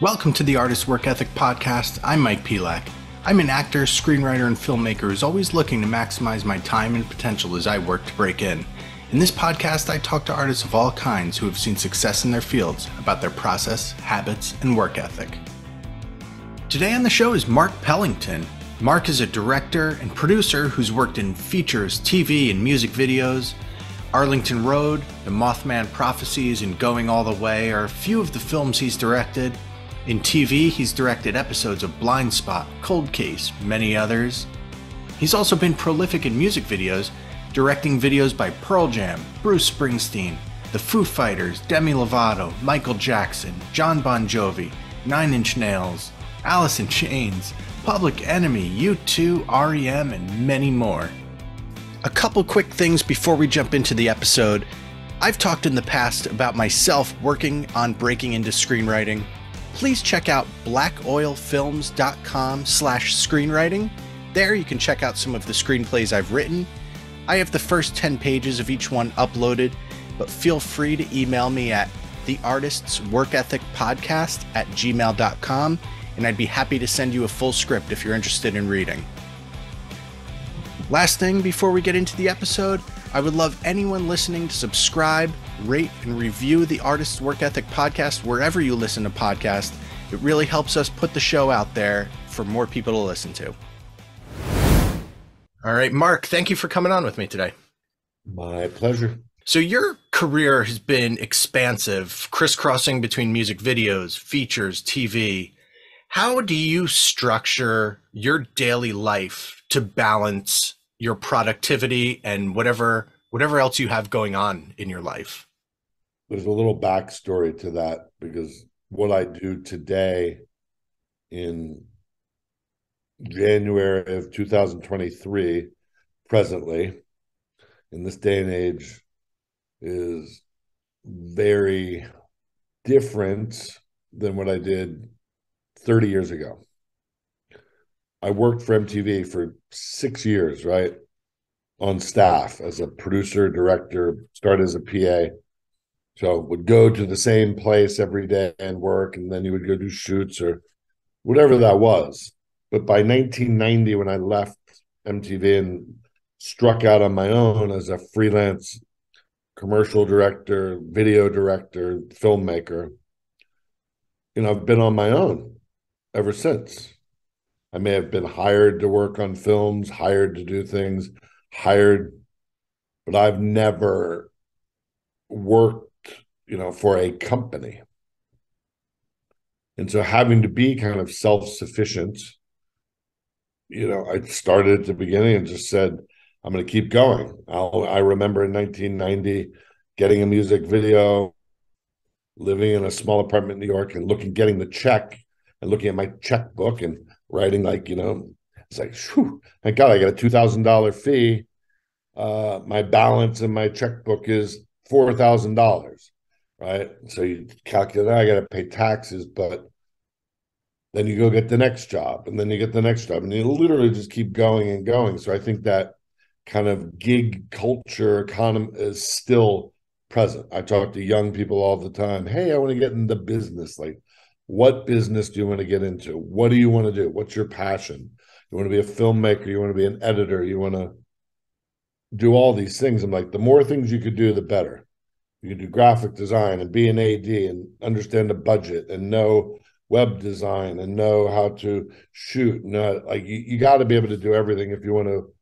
Welcome to the Artist Work Ethic Podcast. I'm Mike Pelak. I'm an actor, screenwriter, and filmmaker who's always looking to maximize my time and potential as I work to break in. In this podcast, I talk to artists of all kinds who have seen success in their fields about their process, habits, and work ethic. Today on the show is Mark Pellington. Mark is a director and producer who's worked in features, TV, and music videos. Arlington Road, The Mothman Prophecies, and Going All the Way are a few of the films he's directed. In TV, he's directed episodes of Blindspot, Cold Case, many others. He's also been prolific in music videos, directing videos by Pearl Jam, Bruce Springsteen, The Foo Fighters, Demi Lovato, Michael Jackson, Jon Bon Jovi, Nine Inch Nails, Alice in Chains, Public Enemy, U2, REM, and many more. A couple quick things before we jump into the episode. I've talked in the past about myself working on breaking into screenwriting please check out blackoilfilms.com slash screenwriting. There you can check out some of the screenplays I've written. I have the first 10 pages of each one uploaded, but feel free to email me at the artist's work ethic podcast at gmail.com and I'd be happy to send you a full script if you're interested in reading. Last thing before we get into the episode, I would love anyone listening to subscribe, rate, and review the Artist's Work Ethic podcast wherever you listen to podcasts. It really helps us put the show out there for more people to listen to. All right, Mark, thank you for coming on with me today. My pleasure. So, your career has been expansive, crisscrossing between music videos, features, TV. How do you structure your daily life to balance your productivity and whatever whatever else you have going on in your life? there's a little backstory to that because what I do today in January of 2023, presently, in this day and age, is very different than what I did 30 years ago. I worked for MTV for six years, right? On staff as a producer, director, started as a PA so would go to the same place every day and work, and then you would go do shoots or whatever that was. But by 1990, when I left MTV and struck out on my own as a freelance commercial director, video director, filmmaker, you know, I've been on my own ever since. I may have been hired to work on films, hired to do things, hired, but I've never worked you know, for a company. And so having to be kind of self-sufficient, you know, I started at the beginning and just said, I'm going to keep going. I'll, I remember in 1990 getting a music video, living in a small apartment in New York and looking, getting the check and looking at my checkbook and writing like, you know, it's like, whew, thank God I got a $2,000 fee. Uh, my balance in my checkbook is $4,000 right? So you calculate, I got to pay taxes, but then you go get the next job, and then you get the next job, and you literally just keep going and going. So I think that kind of gig culture economy is still present. I talk to young people all the time. Hey, I want to get into business. Like, what business do you want to get into? What do you want to do? What's your passion? You want to be a filmmaker? You want to be an editor? You want to do all these things? I'm like, the more things you could do, the better you can do graphic design and be an AD and understand the budget and know web design and know how to shoot. Know, uh, like you, you got to be able to do everything if you want to,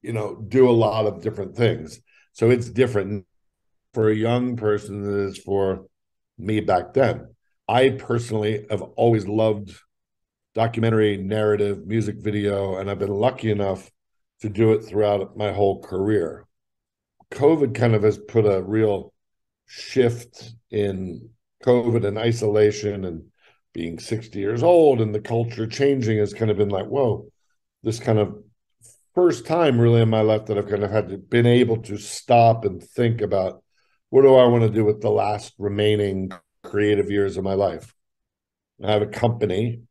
you know, do a lot of different things. So it's different for a young person than it is for me back then. I personally have always loved documentary, narrative, music video, and I've been lucky enough to do it throughout my whole career. COVID kind of has put a real shift in COVID and isolation and being 60 years old and the culture changing has kind of been like, whoa, this kind of first time really in my life that I've kind of had to been able to stop and think about what do I want to do with the last remaining creative years of my life. I have a company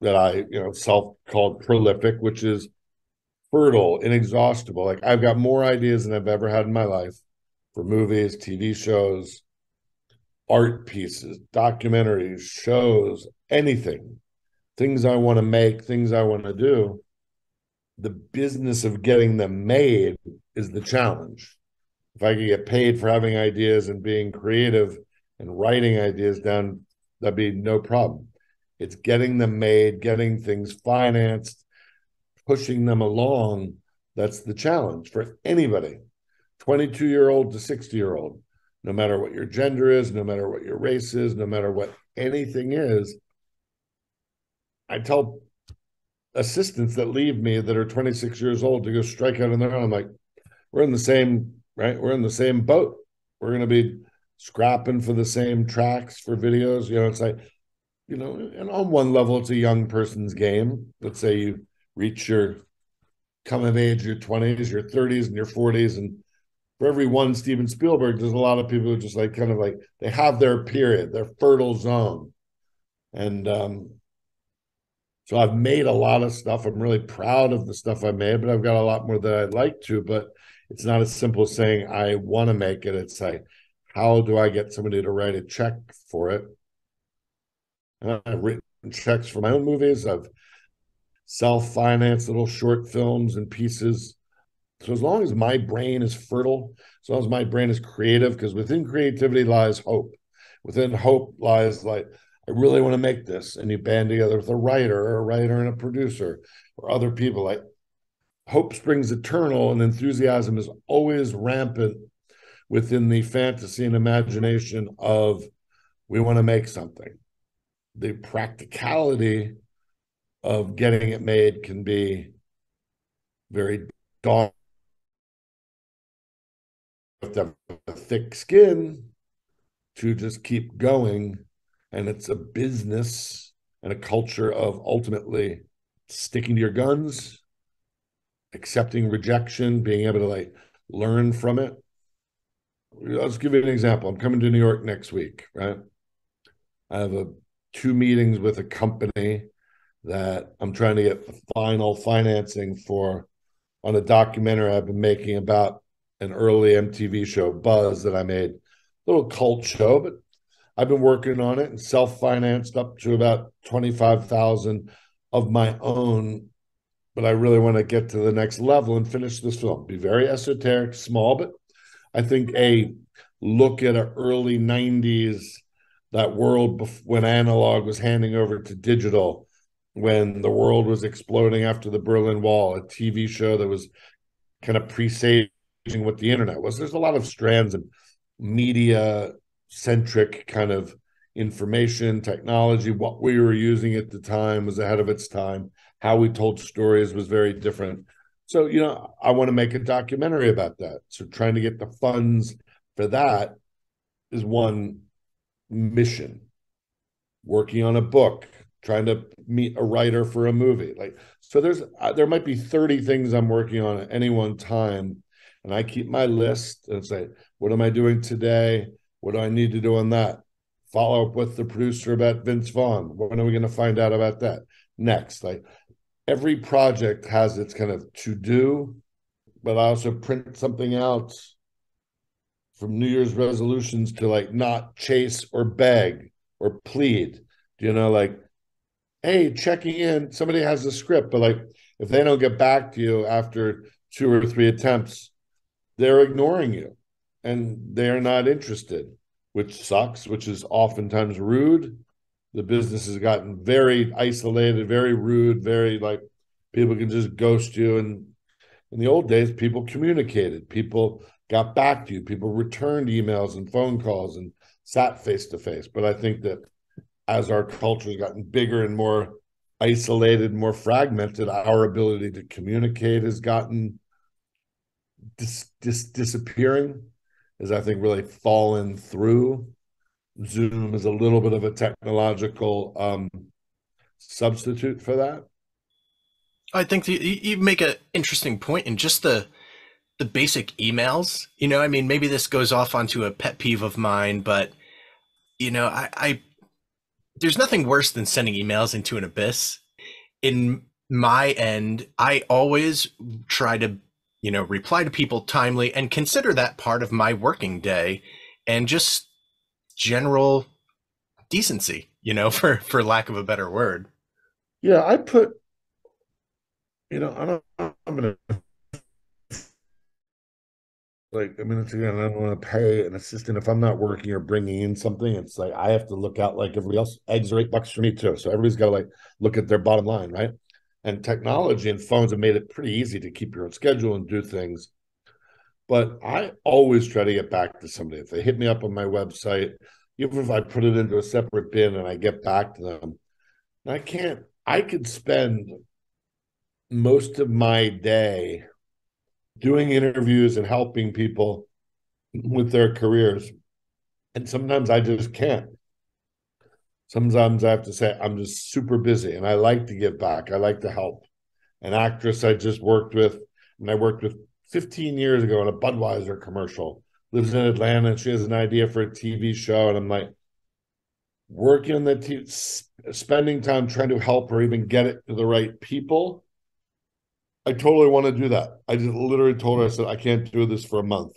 that I, you know, self called prolific, which is fertile, inexhaustible. Like I've got more ideas than I've ever had in my life for movies, TV shows, art pieces, documentaries, shows, anything, things I want to make, things I want to do. The business of getting them made is the challenge. If I could get paid for having ideas and being creative and writing ideas down, that'd be no problem. It's getting them made, getting things financed, pushing them along. That's the challenge for anybody 22 year old to 60 year old, no matter what your gender is, no matter what your race is, no matter what anything is. I tell assistants that leave me that are 26 years old to go strike out on their own. I'm like, we're in the same, right? We're in the same boat. We're going to be scrapping for the same tracks for videos. You know, it's like, you know, and on one level, it's a young person's game. Let's say you reach your come of age, your 20s, your 30s, and your 40s. And for every one Steven Spielberg, there's a lot of people who just like kind of like they have their period, their fertile zone. And um, so I've made a lot of stuff. I'm really proud of the stuff I made, but I've got a lot more that I'd like to. But it's not as simple as saying I want to make it. It's like, how do I get somebody to write a check for it? And I've written checks for my own movies. I've self-financed little short films and pieces. So as long as my brain is fertile, as long as my brain is creative, because within creativity lies hope. Within hope lies like, I really want to make this. And you band together with a writer or a writer and a producer or other people. Like hope springs eternal and enthusiasm is always rampant within the fantasy and imagination of we want to make something. The practicality of getting it made can be very daunting. Have a thick skin to just keep going. And it's a business and a culture of ultimately sticking to your guns, accepting rejection, being able to like learn from it. Just give you an example. I'm coming to New York next week, right? I have a two meetings with a company that I'm trying to get the final financing for on a documentary I've been making about an early MTV show, Buzz, that I made. A little cult show, but I've been working on it and self-financed up to about 25,000 of my own. But I really want to get to the next level and finish this film. Be very esoteric, small, but I think a look at an early 90s, that world when analog was handing over to digital when the world was exploding after the Berlin Wall, a TV show that was kind of presaging what the internet was. There's a lot of strands and media centric kind of information, technology. What we were using at the time was ahead of its time. How we told stories was very different. So, you know, I want to make a documentary about that. So, trying to get the funds for that is one mission. Working on a book, trying to meet a writer for a movie like so there's uh, there might be 30 things i'm working on at any one time and i keep my list and say what am i doing today what do i need to do on that follow up with the producer about vince vaughn when are we going to find out about that next like every project has its kind of to do but i also print something out from new year's resolutions to like not chase or beg or plead Do you know like hey, checking in, somebody has a script, but like if they don't get back to you after two or three attempts, they're ignoring you and they're not interested, which sucks, which is oftentimes rude. The business has gotten very isolated, very rude, very like people can just ghost you. And in the old days, people communicated, people got back to you, people returned emails and phone calls and sat face to face. But I think that as our culture has gotten bigger and more isolated, more fragmented, our ability to communicate has gotten dis, dis, disappearing. Is I think really fallen through. Zoom is a little bit of a technological um, substitute for that. I think the, you make an interesting point in just the the basic emails. You know, I mean, maybe this goes off onto a pet peeve of mine, but you know, I, I there's nothing worse than sending emails into an abyss. in my end, I always try to, you know, reply to people timely and consider that part of my working day and just general decency, you know, for for lack of a better word. Yeah, I put you know, I don't I'm gonna like I mean, it's again, I don't want to pay an assistant if I'm not working or bringing in something. It's like I have to look out like everybody else. Eggs are eight bucks for me too, so everybody's got to like look at their bottom line, right? And technology and phones have made it pretty easy to keep your own schedule and do things. But I always try to get back to somebody. If they hit me up on my website, even if I put it into a separate bin and I get back to them, I can't. I could spend most of my day doing interviews and helping people with their careers. And sometimes I just can't. Sometimes I have to say, I'm just super busy and I like to give back. I like to help. An actress I just worked with, and I worked with 15 years ago in a Budweiser commercial, lives in Atlanta. And she has an idea for a TV show. And I'm like, working the team, spending time trying to help her even get it to the right people I totally want to do that. I just literally told her, I said, I can't do this for a month.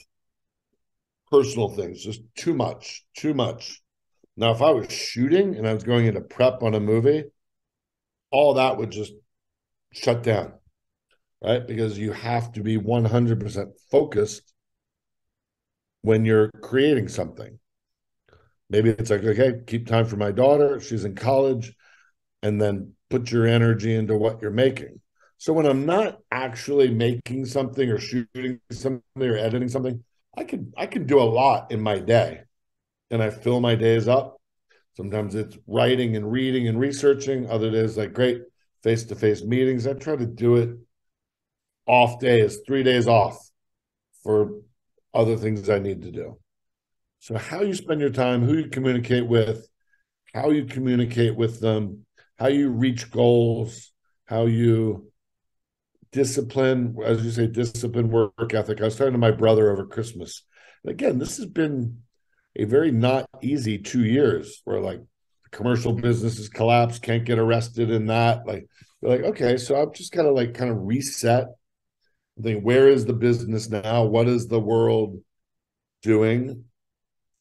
Personal things, just too much, too much. Now, if I was shooting and I was going into prep on a movie, all that would just shut down, right? Because you have to be 100% focused when you're creating something. Maybe it's like, okay, keep time for my daughter. She's in college. And then put your energy into what you're making so when I'm not actually making something or shooting something or editing something, I can I can do a lot in my day. And I fill my days up. Sometimes it's writing and reading and researching. Other days like great face-to-face meetings. I try to do it off days, three days off for other things I need to do. So how you spend your time, who you communicate with, how you communicate with them, how you reach goals, how you discipline, as you say, discipline, work ethic. I was talking to my brother over Christmas. And again, this has been a very not easy two years where like commercial businesses collapse, can't get arrested in that. Like, like, okay, so I'm just kind of like kind of reset. Think, where is the business now? What is the world doing?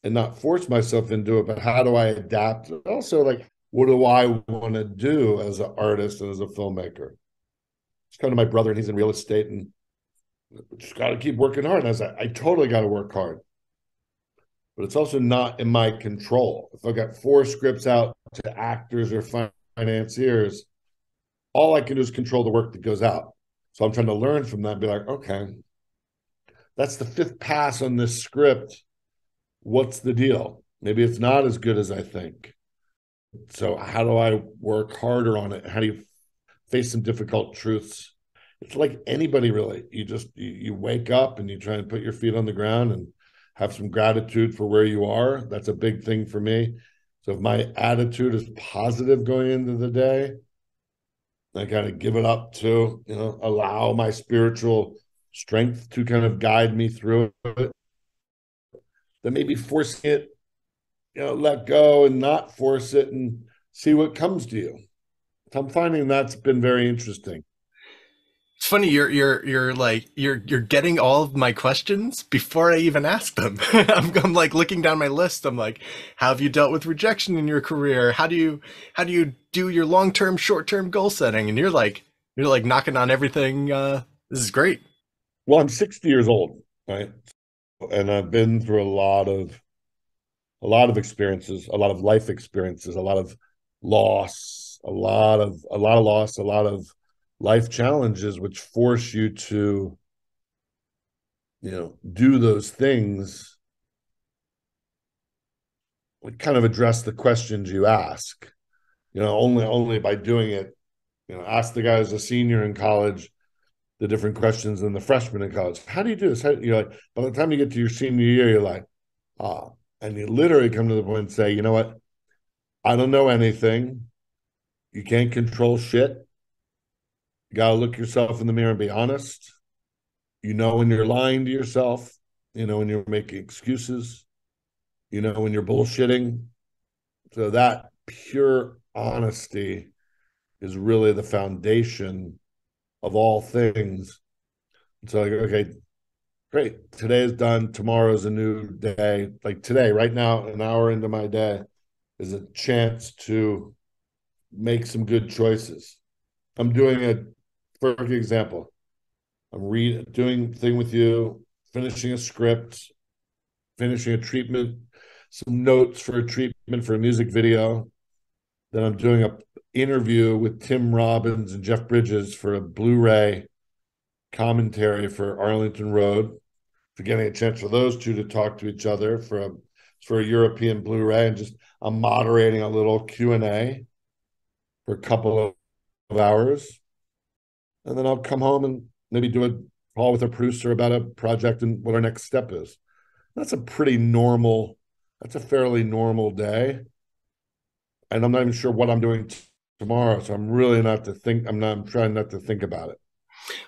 And not force myself into it, but how do I adapt? Also, like, what do I want to do as an artist and as a filmmaker? just come to my brother and he's in real estate and just got to keep working hard. And I was like, I totally got to work hard. But it's also not in my control. If I got four scripts out to actors or financiers, all I can do is control the work that goes out. So I'm trying to learn from that be like, okay, that's the fifth pass on this script. What's the deal? Maybe it's not as good as I think. So how do I work harder on it? How do you face some difficult truths. It's like anybody really. You just you, you wake up and you try and put your feet on the ground and have some gratitude for where you are. That's a big thing for me. So if my attitude is positive going into the day, I kind of give it up to, you know, allow my spiritual strength to kind of guide me through it. Then maybe forcing it, you know, let go and not force it and see what comes to you. I'm finding that's been very interesting. It's funny you're you're you're like you're you're getting all of my questions before I even ask them. I'm, I'm like looking down my list. I'm like, how have you dealt with rejection in your career? How do you how do you do your long term, short term goal setting? And you're like you're like knocking on everything. Uh, this is great. Well, I'm 60 years old, right? And I've been through a lot of a lot of experiences, a lot of life experiences, a lot of loss, a lot of a lot of loss, a lot of life challenges, which force you to, you know, do those things. Kind of address the questions you ask. You know, only only by doing it. You know, ask the guy who's a senior in college the different questions than the freshman in college. How do you do this? How, you're like, by the time you get to your senior year, you're like, ah, and you literally come to the point and say, you know what? I don't know anything. You can't control shit. You got to look yourself in the mirror and be honest. You know when you're lying to yourself, you know when you're making excuses, you know when you're bullshitting. So that pure honesty is really the foundation of all things. So like, okay, great. Today is done. Tomorrow's a new day. Like today, right now, an hour into my day is a chance to make some good choices. I'm doing a perfect example. I'm read doing thing with you, finishing a script, finishing a treatment, some notes for a treatment for a music video. Then I'm doing a interview with Tim Robbins and Jeff Bridges for a Blu-ray commentary for Arlington Road. For getting a chance for those two to talk to each other for a for a European Blu-ray, and just I'm moderating a little Q and A for a couple of hours, and then I'll come home and maybe do a call with a producer about a project and what our next step is. That's a pretty normal. That's a fairly normal day, and I'm not even sure what I'm doing t- tomorrow. So I'm really not to think. I'm not. I'm trying not to think about it.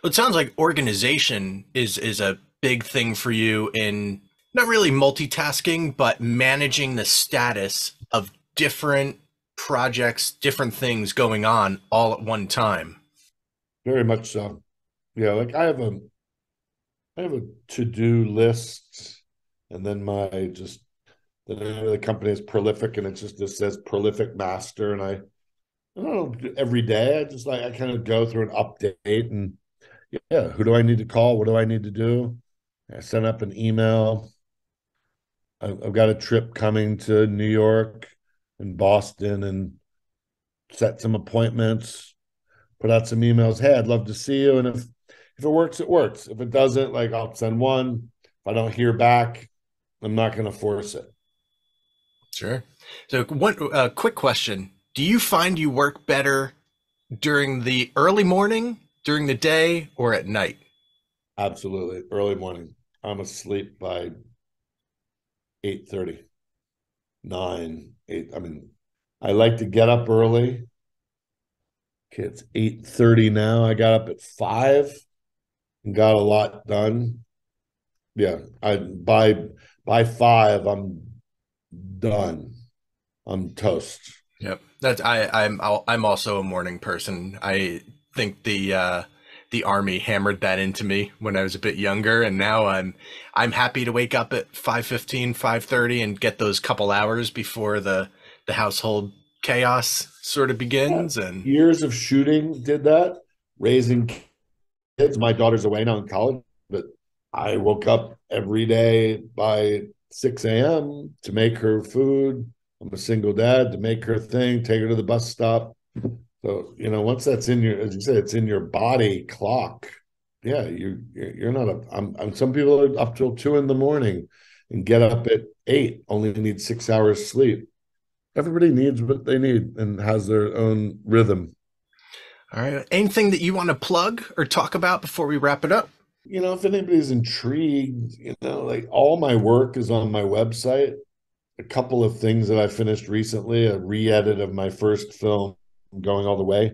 Well, it sounds like organization is is a big thing for you in not really multitasking, but managing the status of different projects, different things going on all at one time. Very much so. Yeah, like I have a I have a to-do list and then my just the name of the company is prolific and it just, just says prolific master and I I don't know every day I just like I kind of go through an update and yeah, who do I need to call? What do I need to do? I send up an email. I've got a trip coming to New York and Boston and set some appointments, put out some emails. Hey, I'd love to see you. And if if it works, it works. If it doesn't, like I'll send one. If I don't hear back, I'm not going to force it. Sure. So, one uh, quick question: Do you find you work better during the early morning, during the day, or at night? Absolutely, early morning. I'm asleep by eight thirty, nine, eight. I mean, I like to get up early. Okay, it's eight thirty now. I got up at five and got a lot done. Yeah, I by by five, I'm done. I'm toast. Yep, that's I. I'm I'm also a morning person. I think the uh, the army hammered that into me when I was a bit younger and now I'm I'm happy to wake up at 5:15, 5:30 and get those couple hours before the the household chaos sort of begins yeah. and years of shooting did that raising kids my daughter's away now in college but I woke up every day by 6 a.m. to make her food I'm a single dad to make her thing take her to the bus stop so you know, once that's in your, as you say, it's in your body clock. Yeah, you you're not a. I'm, I'm. Some people are up till two in the morning, and get up at eight. Only need six hours sleep. Everybody needs what they need and has their own rhythm. All right. Anything that you want to plug or talk about before we wrap it up? You know, if anybody's intrigued, you know, like all my work is on my website. A couple of things that I finished recently, a re-edit of my first film going all the way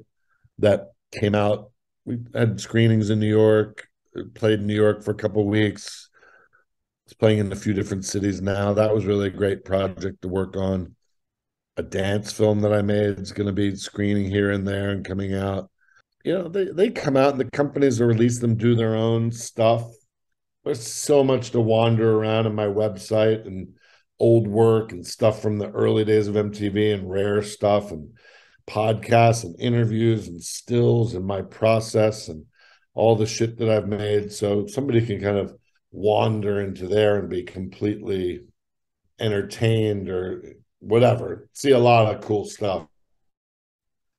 that came out. We had screenings in New York, played in New York for a couple weeks. It's playing in a few different cities now. That was really a great project to work on. A dance film that I made is going to be screening here and there and coming out. You know, they, they come out and the companies that release them do their own stuff. There's so much to wander around in my website and old work and stuff from the early days of MTV and rare stuff and podcasts and interviews and stills and my process and all the shit that I've made. So somebody can kind of wander into there and be completely entertained or whatever. See a lot of cool stuff.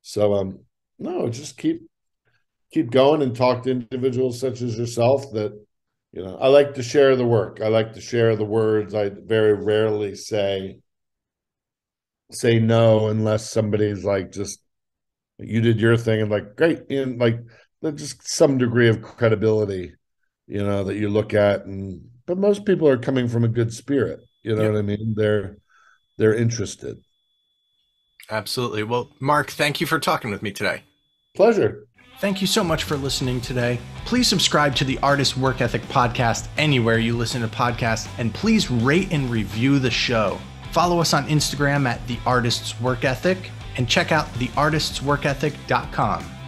So um no, just keep keep going and talk to individuals such as yourself that you know, I like to share the work. I like to share the words. I very rarely say say no unless somebody's like just you did your thing and like great and like just some degree of credibility you know that you look at and but most people are coming from a good spirit you know yep. what i mean they're they're interested absolutely well mark thank you for talking with me today pleasure Thank you so much for listening today. Please subscribe to the Artist Work Ethic podcast anywhere you listen to podcasts, and please rate and review the show. Follow us on Instagram at The Artist's Work Ethic. and check out theartistsworkethic.com